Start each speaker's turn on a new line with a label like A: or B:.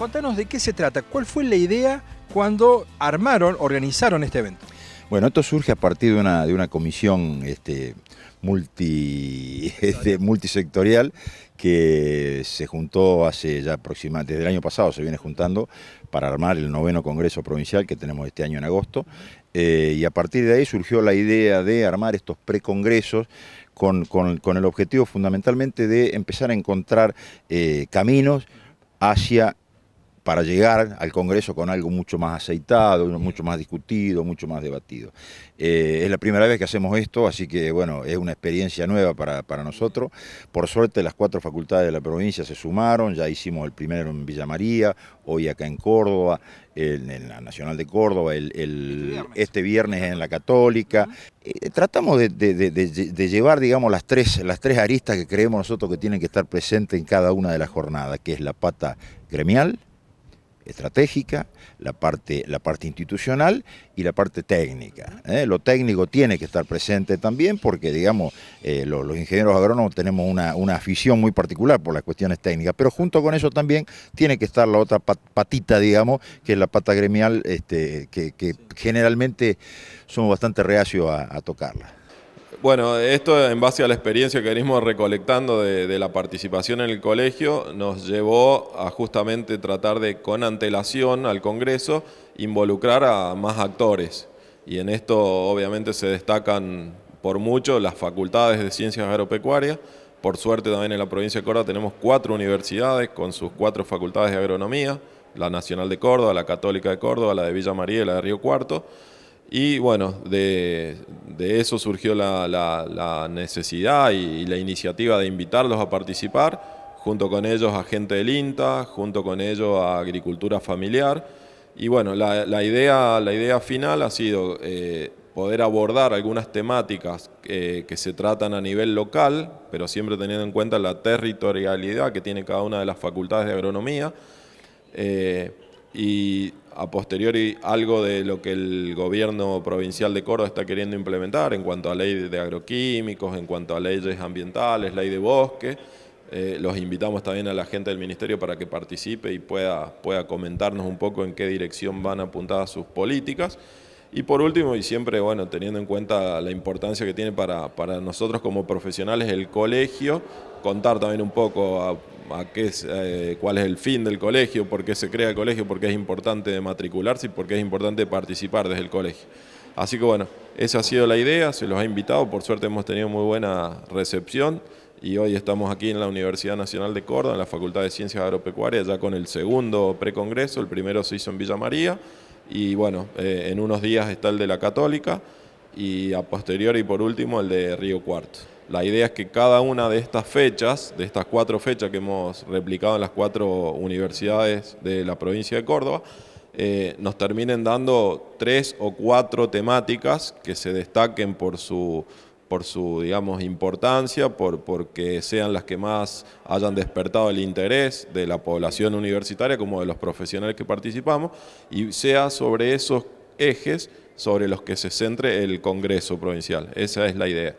A: Contanos de qué se trata, cuál fue la idea cuando armaron, organizaron este evento.
B: Bueno, esto surge a partir de una, de una comisión este, multi, este, multisectorial que se juntó hace ya aproximadamente, desde el año pasado se viene juntando para armar el noveno Congreso Provincial que tenemos este año en agosto. Eh, y a partir de ahí surgió la idea de armar estos precongresos con, con, el objetivo fundamentalmente de empezar a encontrar eh, caminos hacia para llegar al Congreso con algo mucho más aceitado, mucho más discutido, mucho más debatido. Eh, es la primera vez que hacemos esto, así que bueno, es una experiencia nueva para, nosotros. Por suerte las cuatro facultades de la provincia se sumaron, ya hicimos el primero en Villa María, hoy acá en Córdoba, en, la Nacional de Córdoba, el, este, viernes. en la Católica. Eh, tratamos de, de, llevar, digamos, las tres, las tres aristas que creemos nosotros que tienen que estar presentes en cada una de las jornadas, que es la pata gremial, estratégica, la parte, la parte institucional y la parte técnica. ¿eh? Lo técnico tiene que estar presente también porque, digamos, eh, los, ingenieros agrónomos tenemos una, afición muy particular por las cuestiones técnicas, pero junto con eso también tiene que estar la otra patita, digamos, que es la pata gremial, este, que, generalmente somos bastante reacios a tocarla.
C: Bueno, esto en base a la experiencia que venimos recolectando de, la participación en el colegio, nos llevó a justamente tratar de, con antelación al Congreso, involucrar a más actores. Y en esto obviamente se destacan por mucho las facultades de ciencias agropecuarias. Por suerte también en la provincia de Córdoba tenemos cuatro universidades con sus cuatro facultades de agronomía, la Nacional de Córdoba, la Católica de Córdoba, la de Villa María y la de Río Cuarto. Y bueno, de, eso surgió la, necesidad y, la iniciativa de invitarlos a participar, junto con ellos a gente del INTA, junto con ellos a agricultura familiar. Y bueno, la, idea, la idea final ha sido eh, poder abordar algunas temáticas que se tratan a nivel local, pero siempre teniendo en cuenta la territorialidad que tiene cada una de las facultades de agronomía. Eh, y a posteriori algo de lo que el gobierno provincial de Córdoba está queriendo implementar en cuanto a ley de agroquímicos, en cuanto a leyes ambientales, ley de bosque. Eh, los invitamos también a la gente del ministerio para que participe y pueda, pueda comentarnos un poco en qué dirección van apuntadas sus políticas. Y por último, y siempre bueno, teniendo en cuenta la importancia que tiene para, para nosotros como profesionales el colegio, contar también un poco a qué eh, cuál es el fin del colegio, por qué se crea el colegio, por qué es importante matricularse y por qué es importante participar desde el colegio. Así que bueno, esa ha sido la idea, se los ha invitado, por suerte hemos tenido muy buena recepción y hoy estamos aquí en la Universidad Nacional de Córdoba, en la Facultad de Ciencias Agropecuarias, ya con el segundo precongreso, el primero se hizo en Villa María y bueno, eh, en unos días está el de la Católica y a posteriori y por último el de Río Cuarto. La idea es que cada una de estas fechas, de estas cuatro fechas que hemos replicado en las cuatro universidades de la provincia de Córdoba, eh, nos terminen dando tres o cuatro temáticas que se destaquen por su, por su digamos, importancia, por, porque sean las que más hayan despertado el interés de la población universitaria como de los profesionales que participamos, y sea sobre esos ejes sobre los que se centre el Congreso Provincial. Esa es la idea.